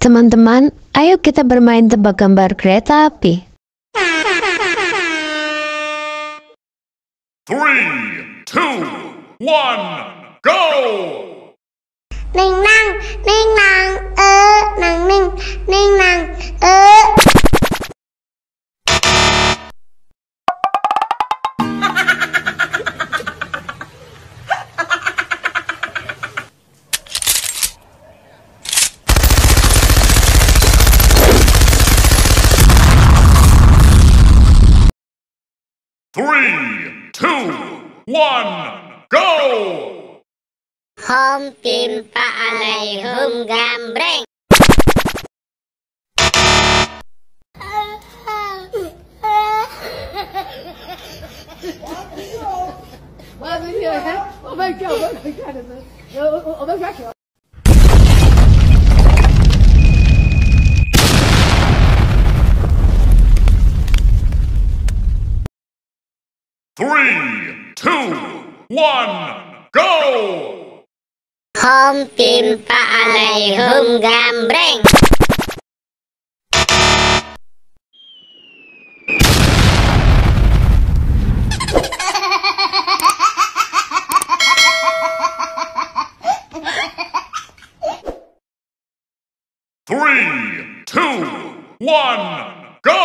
Teman-teman, ayo kita bermain tebak gambar kereta api. Three, two, one, anh nàng tớ go! Home team pa Alai Home Gambring Three, two, one, go! Hôm tìm pạ lầy hôm gam breng three two one go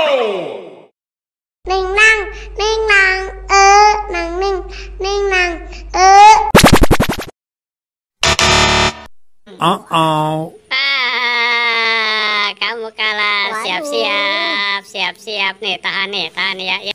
หนึ่งนั่งหนึ่งนั่งเออหนึ่งหนึ่งหนึ่งนั่งเอออ้าวป้าคำว่าการเสียบเสียบเสียบเสียบเนี่ยตาเนี่ยตาเนี่ย